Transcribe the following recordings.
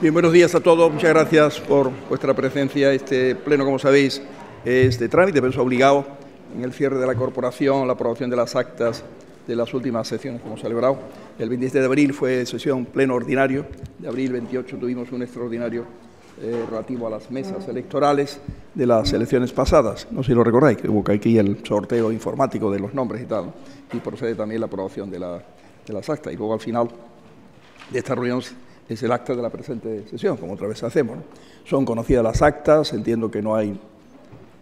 Bien, buenos días a todos. Muchas gracias por vuestra presencia. Este pleno, como sabéis, es de trámite, pero es obligado en el cierre de la corporación, la aprobación de las actas de las últimas sesiones que hemos celebrado. El 27 de abril fue sesión pleno ordinario. De abril 28 tuvimos un extraordinario eh, relativo a las mesas electorales de las elecciones pasadas. No sé si lo recordáis, que hubo aquí el sorteo informático de los nombres y tal. Y procede también la aprobación de, la, de las actas. Y luego al final de esta reunión es el acta de la presente sesión, como otra vez hacemos. Son conocidas las actas, entiendo que no hay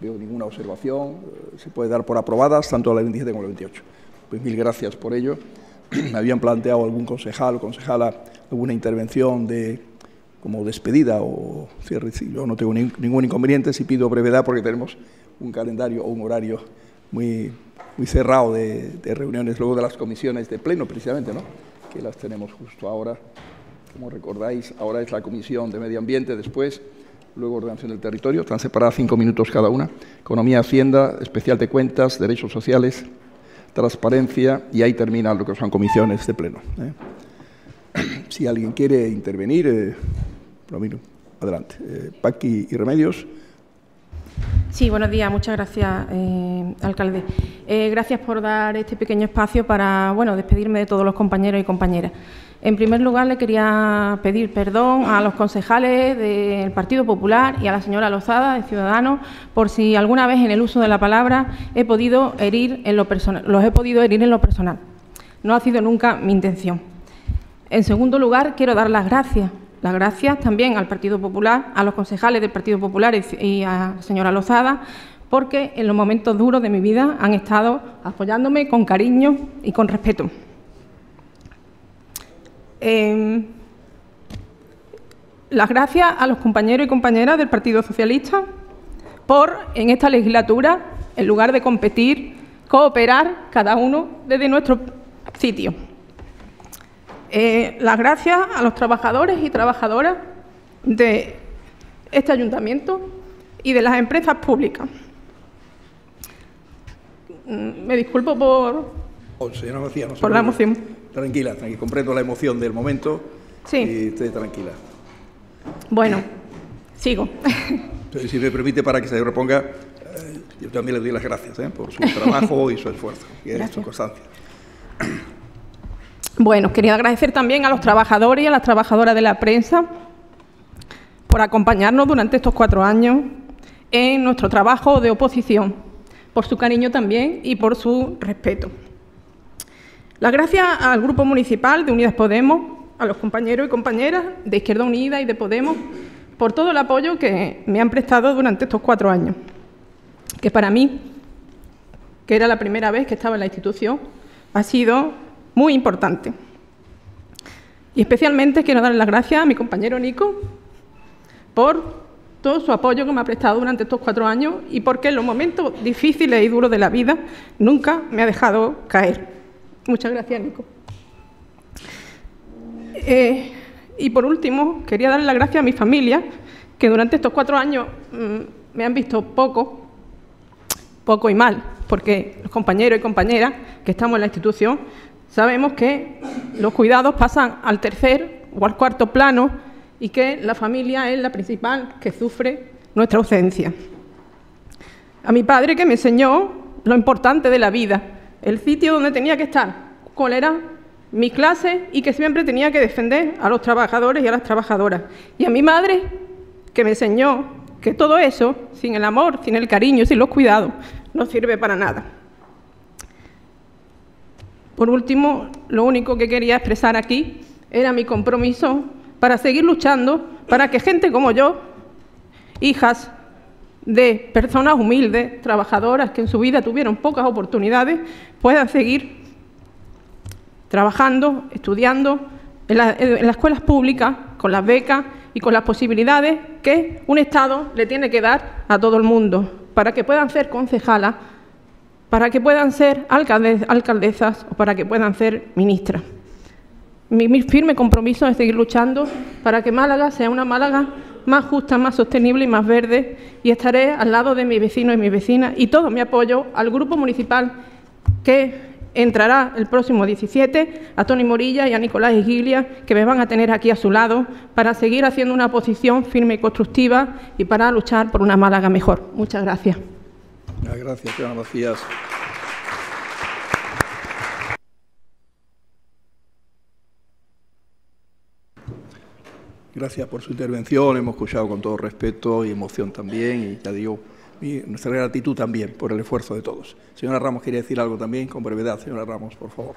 ninguna observación, eh, se puede dar por aprobadas tanto la 27 como la 28. Pues mil gracias por ello. Me habían planteado algún concejal o concejala alguna intervención de como despedida o cierre. Yo no tengo ni, ningún inconveniente si pido brevedad porque tenemos un calendario o un horario muy, muy cerrado de, de reuniones luego de las comisiones de pleno, precisamente, ¿no? que las tenemos justo ahora como recordáis, ahora es la Comisión de Medio Ambiente, después, luego Ordenación del Territorio, están separadas cinco minutos cada una, Economía, Hacienda, Especial de Cuentas, Derechos Sociales, Transparencia, y ahí termina lo que son comisiones de pleno. ¿eh? Si alguien quiere intervenir, eh, lo miro. Adelante. Eh, y Remedios. Sí, buenos días. Muchas gracias, eh, alcalde. Eh, gracias por dar este pequeño espacio para, bueno, despedirme de todos los compañeros y compañeras. En primer lugar, le quería pedir perdón a los concejales del Partido Popular y a la señora Lozada, de Ciudadanos, por si alguna vez en el uso de la palabra he podido herir en lo personal, los he podido herir en lo personal. No ha sido nunca mi intención. En segundo lugar, quiero dar las gracias. Las gracias también al Partido Popular, a los concejales del Partido Popular y a la señora Lozada, porque en los momentos duros de mi vida han estado apoyándome con cariño y con respeto. Eh, las gracias a los compañeros y compañeras del Partido Socialista por, en esta legislatura, en lugar de competir, cooperar cada uno desde nuestro sitio. Eh, las gracias a los trabajadores y trabajadoras de este ayuntamiento y de las empresas públicas. Mm, Me disculpo por, Oh, señora no por la emoción. Tranquila, tranquila, comprendo la emoción del momento. Sí. Y esté tranquila. Bueno, sigo. Entonces, si me permite, para que se reponga, eh, yo también le doy las gracias ¿eh? por su trabajo y su esfuerzo y Gracias. su constancia. Bueno, quería agradecer también a los trabajadores y a las trabajadoras de la prensa por acompañarnos durante estos cuatro años en nuestro trabajo de oposición, por su cariño también y por su respeto. Las gracias al Grupo Municipal de Unidas Podemos, a los compañeros y compañeras de Izquierda Unida y de Podemos, por todo el apoyo que me han prestado durante estos cuatro años, que para mí, que era la primera vez que estaba en la institución, ha sido muy importante. Y especialmente quiero dar las gracias a mi compañero Nico por todo su apoyo que me ha prestado durante estos cuatro años y porque en los momentos difíciles y duros de la vida nunca me ha dejado caer. Muchas gracias, Nico. Eh, y por último, quería darle las gracias a mi familia, que durante estos cuatro años mm, me han visto poco, poco y mal, porque los compañeros y compañeras que estamos en la institución sabemos que los cuidados pasan al tercer o al cuarto plano y que la familia es la principal que sufre nuestra ausencia. A mi padre que me enseñó lo importante de la vida, el sitio donde tenía que estar, cuál era mi clase y que siempre tenía que defender a los trabajadores y a las trabajadoras. Y a mi madre que me enseñó que todo eso, sin el amor, sin el cariño, sin los cuidados, no sirve para nada. Por último, lo único que quería expresar aquí era mi compromiso para seguir luchando para que gente como yo, hijas de personas humildes, trabajadoras que en su vida tuvieron pocas oportunidades, puedan seguir trabajando, estudiando en, la- en las escuelas públicas, con las becas y con las posibilidades que un Estado le tiene que dar a todo el mundo, para que puedan ser concejalas, para que puedan ser alcalde- alcaldesas o para que puedan ser ministras. Mi, mi firme compromiso es seguir luchando para que Málaga sea una Málaga más justa, más sostenible y más verde y estaré al lado de mis vecinos y mis vecinas y todo mi apoyo al grupo municipal que entrará el próximo 17 a Tony Morilla y a Nicolás Gilia, que me van a tener aquí a su lado para seguir haciendo una posición firme y constructiva y para luchar por una Málaga mejor. Muchas gracias. Gracias, señora Macías. Gracias por su intervención. Hemos escuchado con todo respeto y emoción también. Y ya digo, nuestra gratitud también por el esfuerzo de todos. Señora Ramos, quería decir algo también, con brevedad. Señora Ramos, por favor.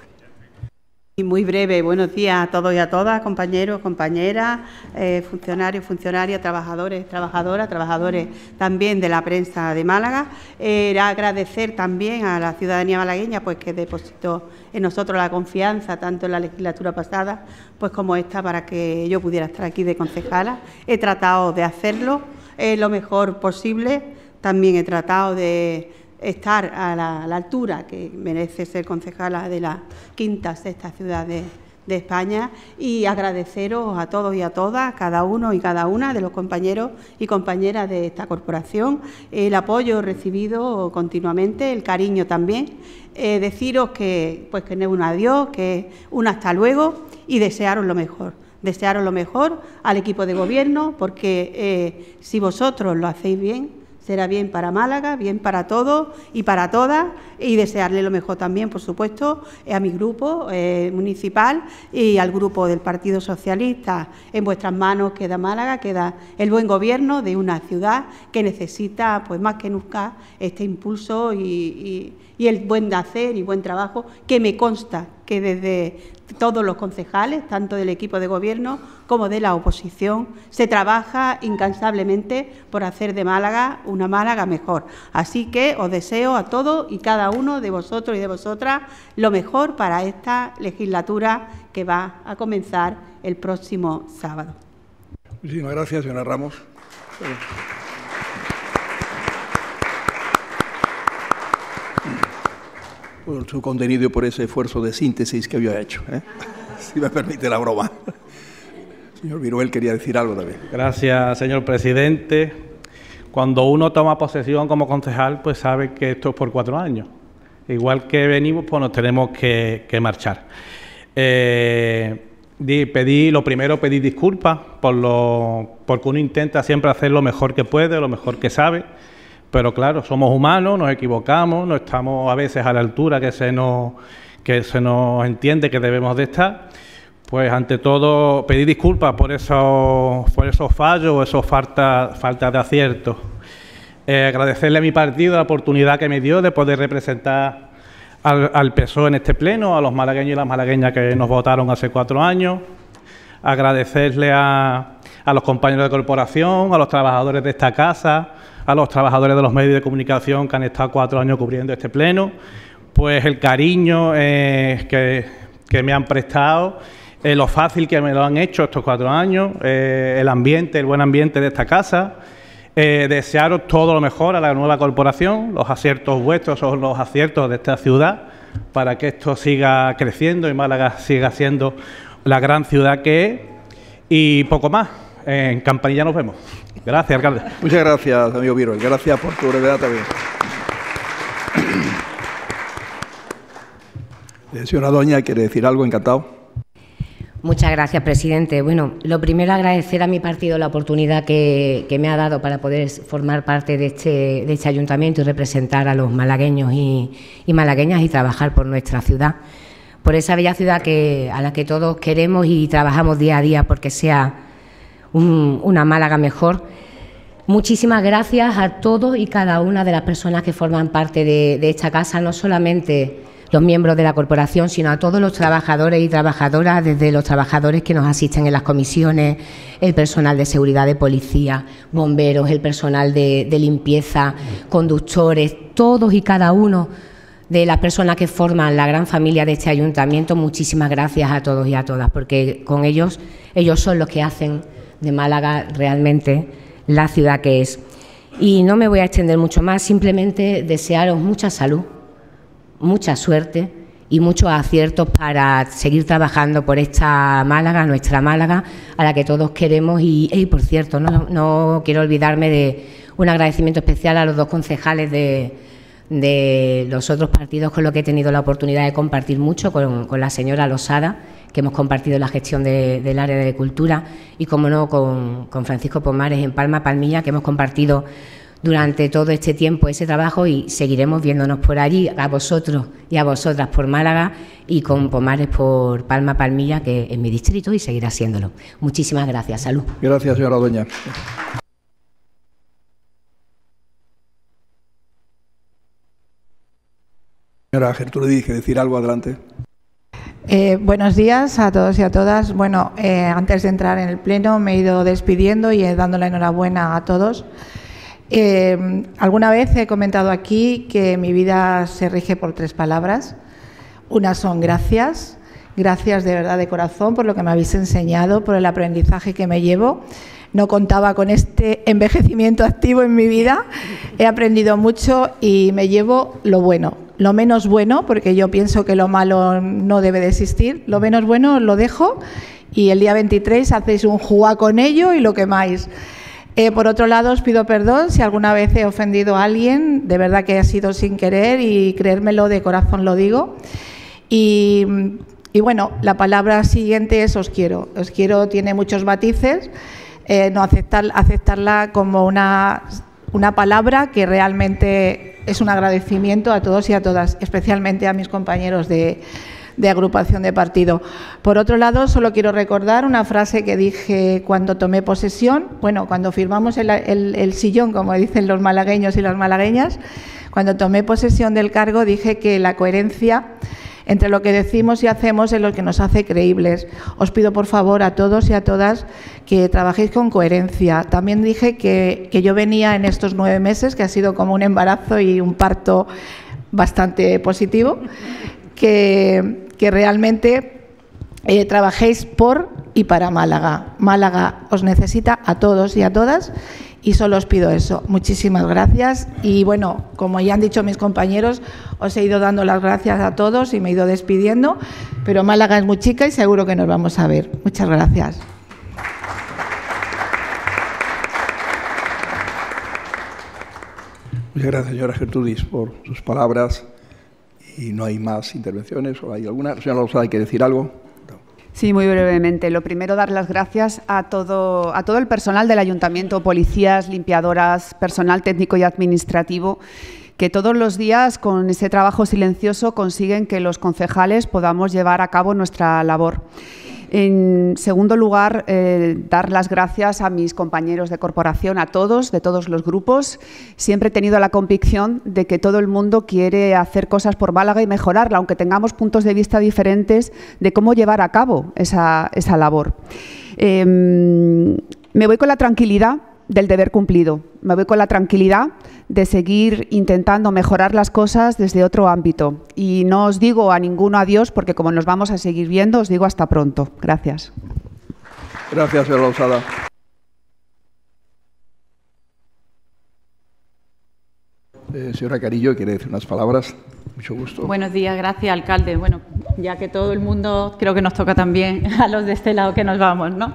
Muy breve, buenos días a todos y a todas, compañeros, compañeras, eh, funcionarios, funcionarias, trabajadores, trabajadoras, trabajadores también de la prensa de Málaga. Eh, agradecer también a la ciudadanía malagueña pues que depositó en nosotros la confianza, tanto en la legislatura pasada pues como esta, para que yo pudiera estar aquí de concejala. He tratado de hacerlo lo mejor posible, también he tratado de estar a la, altura que merece ser concejala de la quinta, sexta ciudad de, España y agradeceros a todos y a todas, cada uno y cada una de los compañeros y compañeras de esta corporación, el apoyo recibido continuamente, el cariño también. Eh, deciros que, pues, que no es un adiós, que un hasta luego y desearos lo mejor. Desearos lo mejor al equipo de gobierno, porque eh, si vosotros lo hacéis bien, será bien para Málaga, bien para todos y para todas y desearle lo mejor también, por supuesto, a mi grupo eh, municipal y al grupo del Partido Socialista. En vuestras manos queda Málaga, queda el buen gobierno de una ciudad que necesita, pues más que nunca, este impulso y, y el buen hacer y buen trabajo que me consta que desde todos los concejales, tanto del equipo de gobierno como de la oposición, se trabaja incansablemente por hacer de Málaga una Málaga mejor. Así que os deseo a todos y cada uno de vosotros y de vosotras lo mejor para esta legislatura que va a comenzar el próximo sábado. Muchísimas gracias, señora Ramos. Por su contenido y por ese esfuerzo de síntesis que había hecho, ¿eh? si me permite la broma. Señor Viruel quería decir algo también. Gracias, señor presidente. Cuando uno toma posesión como concejal, pues sabe que esto es por cuatro años. Igual que venimos, pues nos tenemos que, marchar. Eh, pedí, lo primero, pedí disculpas por lo, porque uno intenta siempre hacer lo mejor que puede, lo mejor que sabe pero claro, somos humanos, nos equivocamos, no estamos a veces a la altura que se nos, que se nos entiende que debemos de estar. Pues ante todo pedir disculpas por esos, por esos fallos o esas faltas falta de acierto. Eh, agradecerle a mi partido la oportunidad que me dio de poder representar al, al PSOE en este pleno, a los malagueños y las malagueñas que nos votaron hace cuatro años. Agradecerle a, a los compañeros de corporación, a los trabajadores de esta casa, a los trabajadores de los medios de comunicación que han estado cuatro años cubriendo este pleno, pues el cariño eh, que, me han prestado, eh, lo fácil que me lo han hecho estos cuatro años, eh, el ambiente, el buen ambiente de esta casa. desearos todo lo mejor a la nueva corporación, los aciertos vuestros son los aciertos de esta ciudad, para que esto siga creciendo y Málaga siga siendo la gran ciudad que es. Y poco más. En Campanilla nos vemos. Gracias, alcalde. Muchas gracias, amigo Viro. Gracias por tu brevedad también. Eh, señora Doña, ¿quiere decir algo? Encantado. Muchas gracias, presidente. Bueno, lo primero agradecer a mi partido la oportunidad que, me ha dado para poder formar parte de este, de este ayuntamiento y representar a los malagueños y, malagueñas y trabajar por nuestra ciudad, por esa bella ciudad que, a la que todos queremos y trabajamos día a día porque sea una Málaga mejor. Muchísimas gracias a todos y cada una de las personas que forman parte de, esta casa, no solamente los miembros de la corporación, sino a todos los trabajadores y trabajadoras, desde los trabajadores que nos asisten en las comisiones, el personal de seguridad de policía, bomberos, el personal de, de limpieza, conductores, todos y cada uno de las personas que forman la gran familia de este ayuntamiento. Muchísimas gracias a todos y a todas, porque con ellos, ellos son los que hacen de Málaga realmente la ciudad que es. Y no me voy a extender mucho más, simplemente desearos mucha salud, mucha suerte y muchos aciertos para seguir trabajando por esta Málaga, nuestra Málaga, a la que todos queremos. Y, por cierto, no, quiero olvidarme de un agradecimiento especial a los dos concejales de, de los otros partidos con los que he tenido la oportunidad de compartir mucho, con, la señora Losada, que hemos compartido la gestión del área de cultura, y como no, con, Francisco Pomares en Palma Palmilla, que hemos compartido durante todo este tiempo ese trabajo y seguiremos viéndonos por allí, a vosotros y a vosotras por Málaga y con Pomares por Palma Palmilla, que es mi distrito, y seguirá haciéndolo. Muchísimas gracias. Salud. Gracias, señora Doña. Señora Gertrudis, ¿quiere decir algo? Adelante. Eh, buenos días a todos y a todas. Bueno, eh, antes de entrar en el Pleno me he ido despidiendo y dando la enhorabuena a todos. Eh, alguna vez he comentado aquí que mi vida se rige por tres palabras. Una son gracias, gracias de verdad de corazón por lo que me habéis enseñado, por el aprendizaje que me llevo. No contaba con este envejecimiento activo en mi vida. He aprendido mucho y me llevo lo bueno, lo menos bueno, porque yo pienso que lo malo no debe de existir, lo menos bueno lo dejo y el día 23 hacéis un juá con ello y lo quemáis. Eh, por otro lado, os pido perdón si alguna vez he ofendido a alguien, de verdad que ha sido sin querer y creérmelo de corazón lo digo. Y, bueno, la palabra siguiente es os quiero. Os quiero tiene muchos matices, eh, no aceptar, aceptarla como una una palabra que realmente es un agradecimiento a todos y a todas, especialmente a mis compañeros de, agrupación de partido. Por otro lado, solo quiero recordar una frase que dije cuando tomé posesión, bueno, cuando firmamos el sillón, como dicen los malagueños y las malagueñas, cuando tomé posesión del cargo dije que la coherencia entre lo que decimos y hacemos es lo que nos hace creíbles. Os pido por favor a todos y a todas que trabajéis con coherencia. También dije que, yo venía en estos nueve meses, que ha sido como un embarazo y un parto bastante positivo, que, realmente eh, trabajéis por y para Málaga. Málaga os necesita a todos y a todas y solo os pido eso. Muchísimas gracias. Y bueno, como ya han dicho mis compañeros, os he ido dando las gracias a todos y me he ido despidiendo, pero Málaga es muy chica y seguro que nos vamos a ver. Muchas gracias. Muchas gracias, señora Gertrudis, por sus palabras. Y no hay más intervenciones o hay alguna. Señora Lozada, ¿hay que decir algo? Sí, muy brevemente. Lo primero, dar las gracias a todo, a todo el personal del ayuntamiento, policías, limpiadoras, personal técnico y administrativo, que todos los días, con ese trabajo silencioso, consiguen que los concejales podamos llevar a cabo nuestra labor. En segundo lugar, eh, dar las gracias a mis compañeros de corporación, a todos, de todos los grupos. Siempre he tenido la convicción de que todo el mundo quiere hacer cosas por Málaga y mejorarla, aunque tengamos puntos de vista diferentes de cómo llevar a cabo esa, labor. Em, me voy con la tranquilidad del deber cumplido. Me voy con la tranquilidad de seguir intentando mejorar las cosas desde otro ámbito. Y no os digo a ninguno adiós, porque como nos vamos a seguir viendo, os digo hasta pronto. Gracias. Gracias, señora Lozada. Eh, señora Carillo, quiere decir unas palabras. Mucho gusto. Buenos días, gracias, alcalde. Bueno, ya que todo el mundo, creo que nos toca también a los de este lado que nos vamos, ¿no?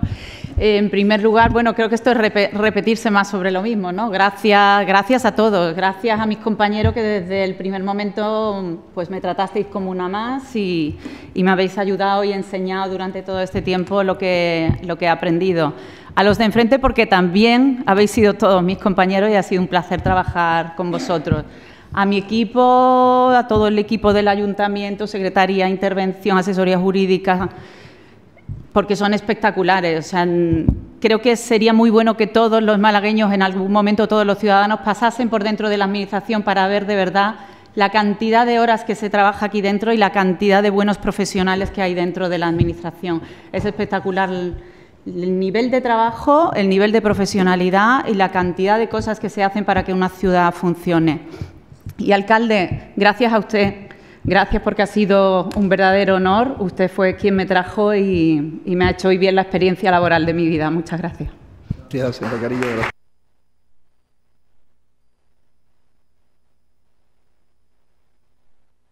En primer lugar, bueno, creo que esto es repetirse más sobre lo mismo, ¿no? Gracias, gracias a todos, gracias a mis compañeros que desde el primer momento pues me tratasteis como una más y, me habéis ayudado y enseñado durante todo este tiempo lo que, lo que he aprendido. A los de enfrente porque también habéis sido todos mis compañeros y ha sido un placer trabajar con vosotros. A mi equipo, a todo el equipo del ayuntamiento, secretaría, intervención, asesoría jurídica, porque son espectaculares. creo que sería muy bueno que todos los malagueños, en algún momento todos los ciudadanos, pasasen por dentro de la Administración para ver de verdad la cantidad de horas que se trabaja aquí dentro y la cantidad de buenos profesionales que hay dentro de la Administración. Es espectacular el, nivel de trabajo, el nivel de profesionalidad y la cantidad de cosas que se hacen para que una ciudad funcione. Y, alcalde, gracias a usted Gracias porque ha sido un verdadero honor. Usted fue quien me trajo y, me ha hecho hoy bien la experiencia laboral de mi vida. Muchas gracias. Gracias, señor Carillo.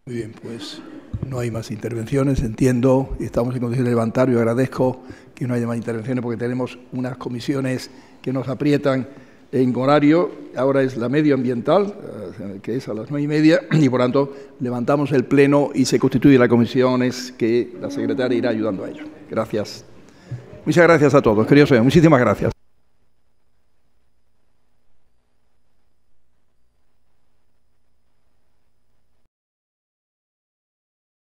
Muy bien, pues no hay más intervenciones, entiendo, y estamos en condiciones de levantar. Yo agradezco que no haya más intervenciones porque tenemos unas comisiones que nos aprietan en horario, ahora es la medioambiental, eh, que es a las nueve y media, y por tanto levantamos el pleno y se constituye la comisión, es que la secretaria irá ayudando a ello. Gracias. Muchas gracias a todos, queridos. Muchísimas gracias.